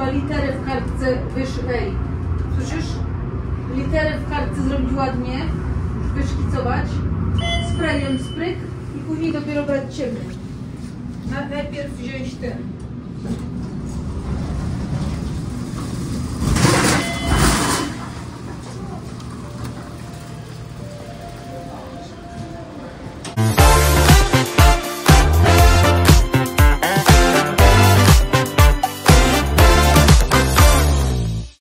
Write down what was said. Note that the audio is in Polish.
Trzeba literę w kartce wysz... Ej, słyszysz? Literę w kartce zrobić ładnie, wyszkicować, sprayem spryk i później dopiero brać ciemny. Najpierw wziąć ten